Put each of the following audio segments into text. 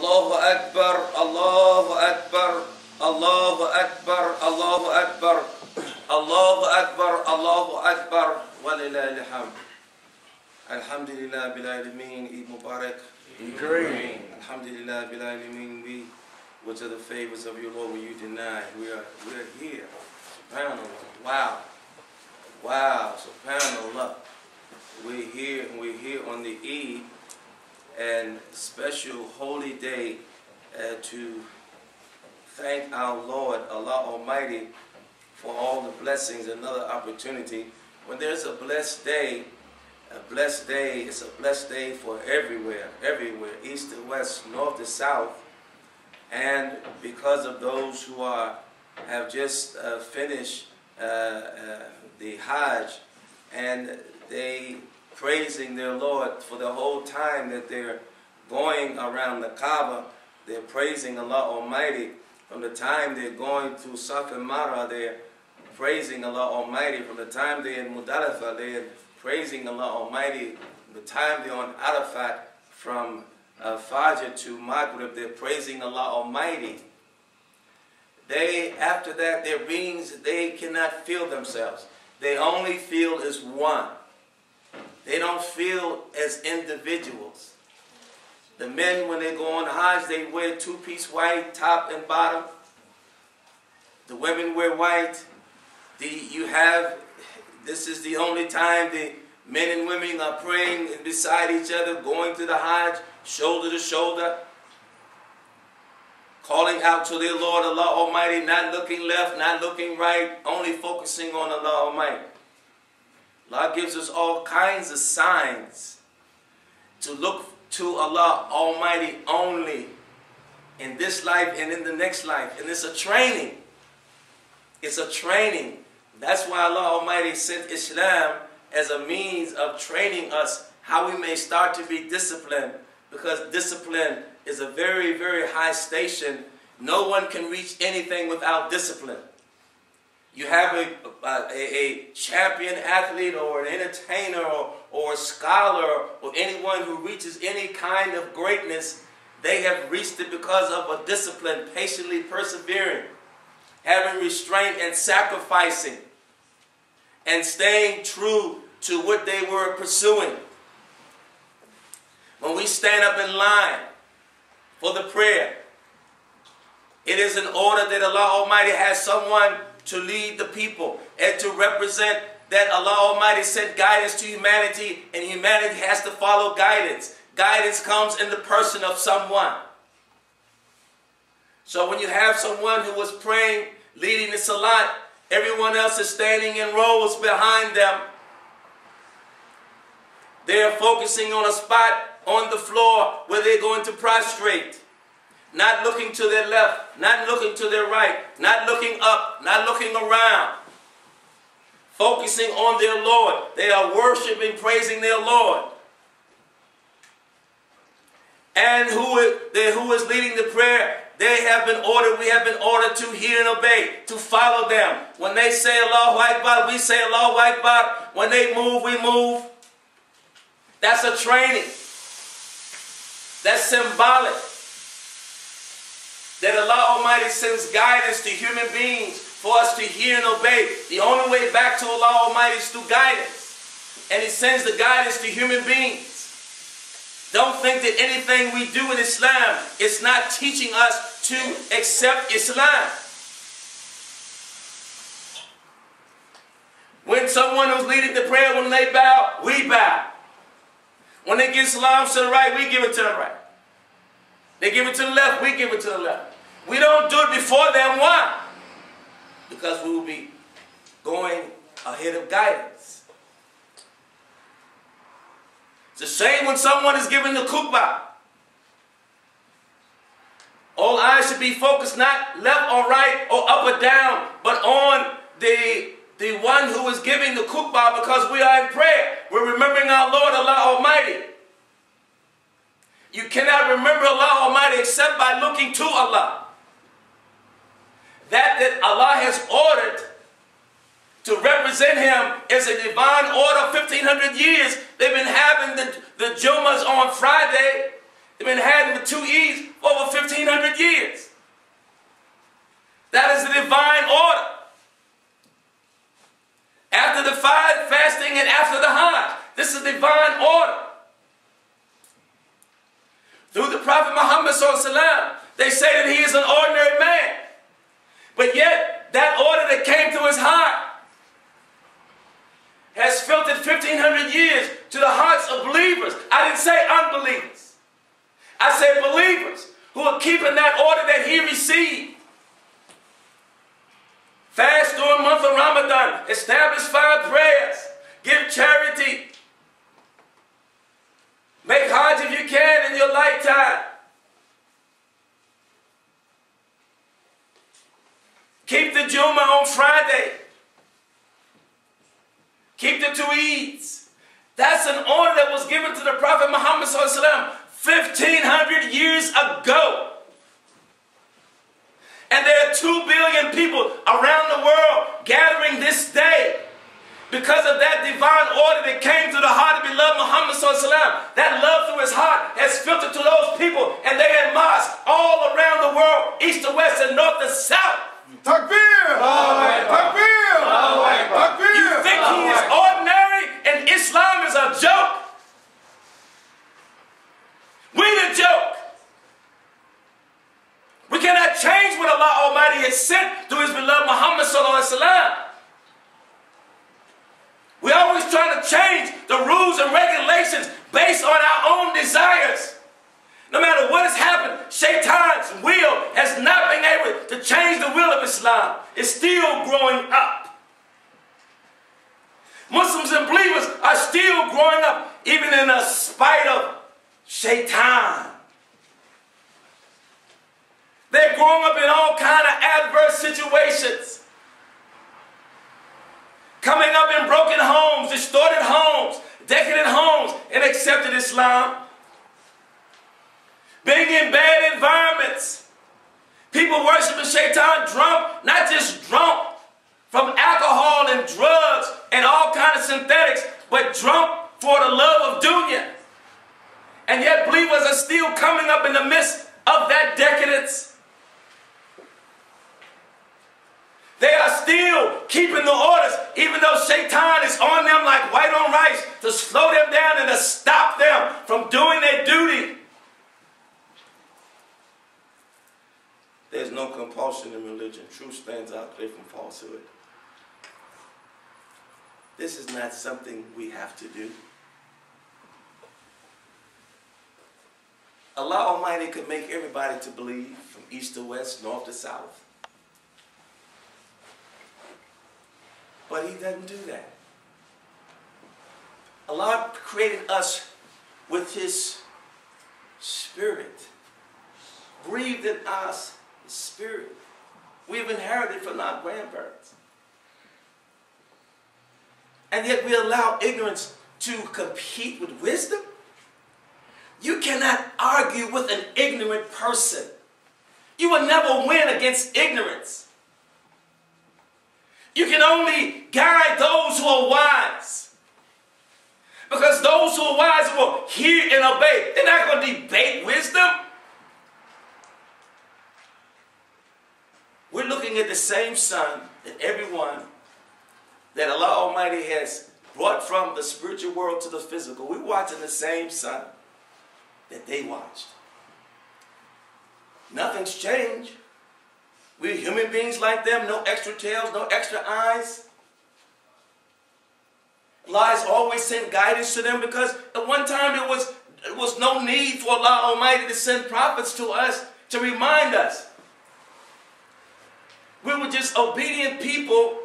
Allahu Akbar, Allahu Akbar, Allahu Akbar, Allahu Akbar, Allahu Akbar, Allahu Akbar, walillahi alhamd. Alhamdulillah bil Eid Mubarak. Great. Alhamdulillah bil we, which are the favors of your Lord will you deny, we are, we are here. SubhanAllah. Wow. Wow, SubhanAllah. We're here, and we're here on the Eid and special holy day uh, to thank our Lord, Allah Almighty, for all the blessings, another opportunity. When there's a blessed day, a blessed day, it's a blessed day for everywhere, everywhere, east to west, north to south. And because of those who are have just uh, finished uh, uh, the Hajj, and they praising their Lord for the whole time that they're going around the Kaaba. They're praising Allah Almighty. From the time they're going to Safa and they're praising Allah Almighty. From the time they're in Muzdalifah, they're praising Allah Almighty. From the time they're on Arafat, from uh, Fajr to Maghrib, they're praising Allah Almighty. They, after that, their beings, they cannot feel themselves. They only feel as one. They don't feel as individuals. The men, when they go on Hajj, they wear two-piece white, top and bottom. The women wear white. The, you have, this is the only time the men and women are praying beside each other, going to the Hajj, shoulder to shoulder, calling out to their Lord, Allah Almighty, not looking left, not looking right, only focusing on Allah Almighty. Allah gives us all kinds of signs to look to Allah Almighty only in this life and in the next life. And it's a training. It's a training. That's why Allah Almighty sent Islam as a means of training us how we may start to be disciplined. Because discipline is a very, very high station. No one can reach anything without discipline. You have a, a, a, champion athlete or an entertainer or, or a scholar or anyone who reaches any kind of greatness, they have reached it because of a discipline, patiently persevering, having restraint and sacrificing, and staying true to what they were pursuing. When we stand up in line for the prayer, it is in order that Allah Almighty has someone to lead the people and to represent that Allah Almighty sent guidance to humanity and humanity has to follow guidance. Guidance comes in the person of someone. So when you have someone who was praying, leading the salat, everyone else is standing in rows behind them. They are focusing on a spot on the floor where they're going to prostrate not looking to their left, not looking to their right, not looking up, not looking around, focusing on their Lord. They are worshiping, praising their Lord. And who is, who is leading the prayer? They have been ordered, we have been ordered to hear and obey, to follow them. When they say Allahu Akbar, we say Allahu Akbar. When they move, we move. That's a training. That's symbolic Allah Almighty sends guidance to human beings for us to hear and obey. The only way back to Allah Almighty is through guidance. And He sends the guidance to human beings. Don't think that anything we do in Islam is not teaching us to accept Islam. When someone who's leading the prayer, when they bow, we bow. When they give salam to the right, we give it to the right. They give it to the left, we give it to the left. We don't do it before them. Why? Because we will be going ahead of guidance. It's the same when someone is giving the khutbah. All eyes should be focused not left or right or up or down, but on the, the one who is giving the khutbah because we are in prayer. We're remembering our Lord Allah Almighty. You cannot remember Allah Almighty except by looking to Allah that that Allah has ordered to represent him is a divine order. 1,500 years they've been having the, the Jumas on Friday. They've been having the two Eids for over 1,500 years. That is the divine order. After the five fasting and after the Hajj. This is divine order. Through the Prophet Muhammad, they say that he is an ordinary man. But yet, that order that came to his heart has filtered 1,500 years to the hearts of believers. I didn't say unbelievers. I said believers who are keeping that order that he received. Fast during month of Ramadan. Establish five prayers. Give charity. Make Hajj if you can in your lifetime. Juma on Friday. Keep the two Eids. That's an order that was given to the Prophet Muhammad 1500 years ago. And there are two billion people around the world gathering this day because of that divine order that came to the heart of beloved Muhammad That love through his heart has filtered to those people and they had mosques all around the world, east to west and north to south. Takbir! Takbir! Takbir! You think he is ordinary and Islam is a joke? We the joke. We cannot change what Allah Almighty has sent through His beloved Muhammad Sallallahu Alaihi Wasallam. We're always trying to change the rules and regulations based on our own desires. No matter what has happened, Shaitan's will has not to change the will of Islam. It's still growing up. Muslims and believers are still growing up, even in a spite of Shaitan. They're growing up in all kind of adverse situations. Coming up in broken homes, distorted homes, decadent homes, and accepted Islam. Being in bad environments. People worshiping Shaitan drunk, not just drunk from alcohol and drugs and all kind of synthetics, but drunk for the love of dunya. And yet believers are still coming up in the midst of that decadence. They are still keeping the orders, even though Shaitan is on them like white on rice to slow them down and to stop them from doing their duty. There's no compulsion in religion. Truth stands out clear from falsehood. This is not something we have to do. Allah Almighty could make everybody to believe from east to west, north to south. But He doesn't do that. Allah created us with His Spirit, breathed in us Spirit. We've inherited from our grandparents. And yet we allow ignorance to compete with wisdom. You cannot argue with an ignorant person. You will never win against ignorance. You can only guide those who are wise. Because those who are wise will hear and obey. They're not going to debate wisdom. We're looking at the same sun that everyone that Allah Almighty has brought from the spiritual world to the physical. We're watching the same sun that they watched. Nothing's changed. We're human beings like them, no extra tails, no extra eyes. Allah always sent guidance to them because at one time it was, it was no need for Allah Almighty to send prophets to us to remind us we were just obedient people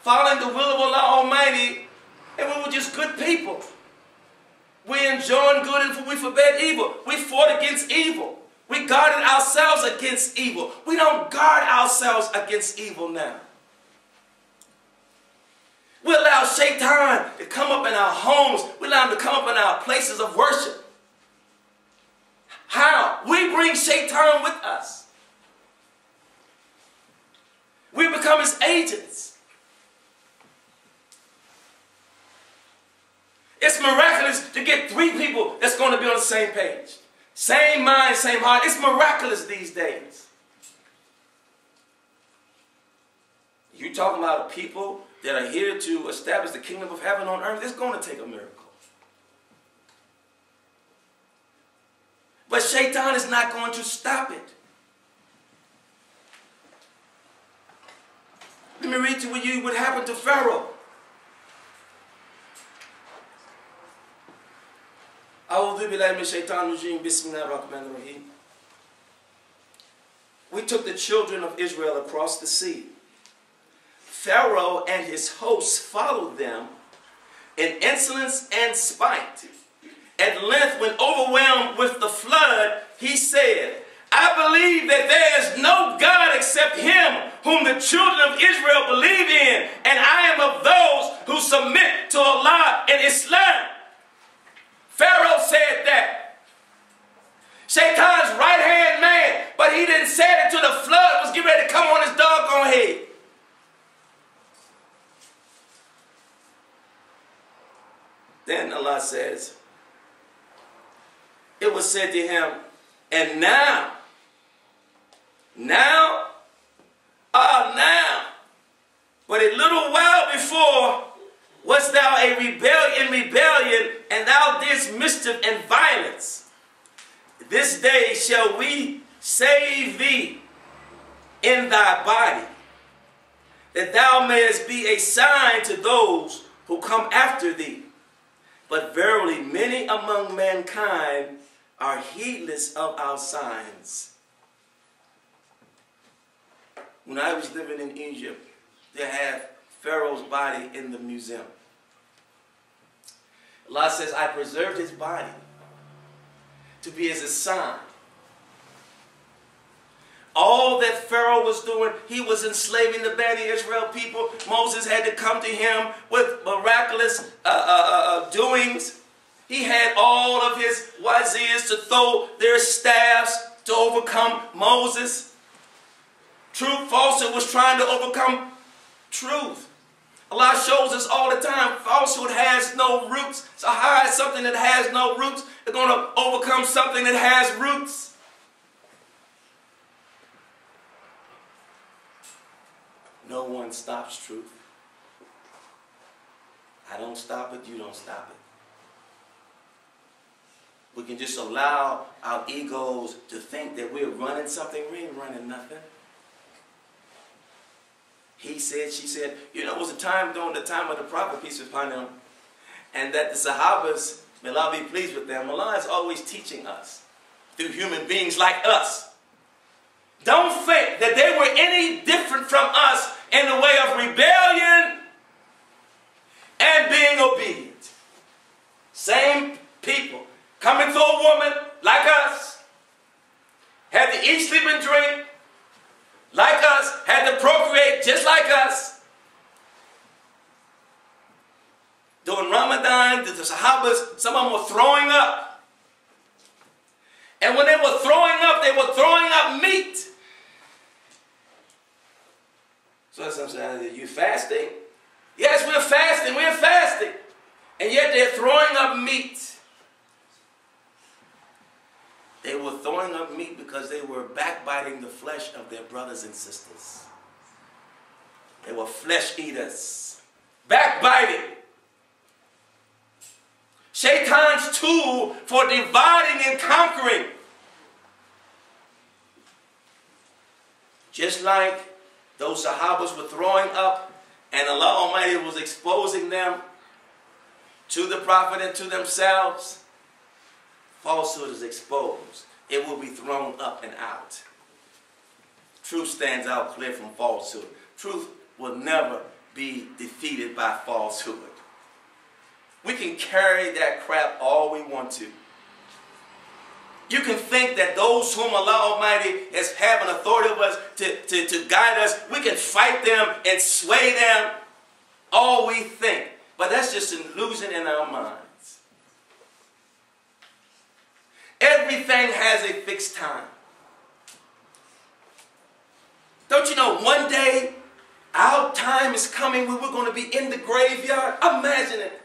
following the will of Allah Almighty, and we were just good people. We enjoined good and we forbade evil. We fought against evil. We guarded ourselves against evil. We don't guard ourselves against evil now. We allow Shaitan to come up in our homes. We allow him to come up in our places of worship. How? We bring Shaitan with us. We become his agents. It's miraculous to get three people that's going to be on the same page. Same mind, same heart. It's miraculous these days. You're talking about people that are here to establish the kingdom of heaven on earth, it's going to take a miracle. But Shaitan is not going to stop it. Let me read to you what happened to Pharaoh. We took the children of Israel across the sea. Pharaoh and his hosts followed them in insolence and spite. At length, when overwhelmed with the flood, he said, I believe that there is no God whom the children of Israel believe in, and I am of those who submit to Allah and Islam. Pharaoh said that. Shaitan's right hand man, but he didn't say it until the flood was getting ready to come on his doggone head. Then Allah says, It was said to him, and now, ah, now, but a little while before was thou a rebellion, rebellion, and thou didst mischief and violence. This day shall we save thee in thy body, that thou mayest be a sign to those who come after thee. But verily, many among mankind are heedless of our signs. When I was living in Egypt, they had Pharaoh's body in the museum. Allah says, I preserved his body to be as a sign. All that Pharaoh was doing, he was enslaving the Bani Israel people. Moses had to come to him with miraculous uh, uh, uh, uh doings. He had all of his wazirs to throw their staffs to overcome Moses. Truth, falsehood was trying to overcome truth. Allah shows us all the time falsehood has no roots. So hide something that has no roots. Going to overcome something that has roots. No one stops truth. I don't stop it, you don't stop it. We can just allow our egos to think that we're running something. We ain't running nothing. He said, she said, you know, it was a time during the time of the prophet, peace be upon him, and that the Sahabas, may Allah be pleased with them, Allah is always teaching us through human beings like us. Don't think that they were any different from us in the way of rebellion and being obedient. Same people coming to a woman like us, had to eat, sleep, and drink like us, had to procreate just like us. During Ramadan, the Sahabas, some of them were throwing up. And when they were throwing up, they were throwing up meat. So that's what I'm saying. are you fasting? Yes, we're fasting, we're fasting. And yet they're throwing up meat. They were throwing up meat because they were backbiting the flesh of their brothers and sisters. They were flesh eaters. Backbiting. Shaitan's tool for dividing and conquering. Just like those Sahabas were throwing up and Allah Almighty was exposing them to the Prophet and to themselves falsehood is exposed, it will be thrown up and out. Truth stands out clear from falsehood. Truth will never be defeated by falsehood. We can carry that crap all we want to. You can think that those whom Allah Almighty has have an authority over us to, to, to guide us, we can fight them and sway them all we think. But that's just an illusion in our minds. Everything has a fixed time. Don't you know one day our time is coming when we're going to be in the graveyard? Imagine it.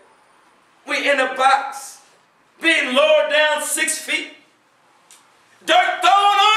We in a box, being lowered down six feet, dirt thrown on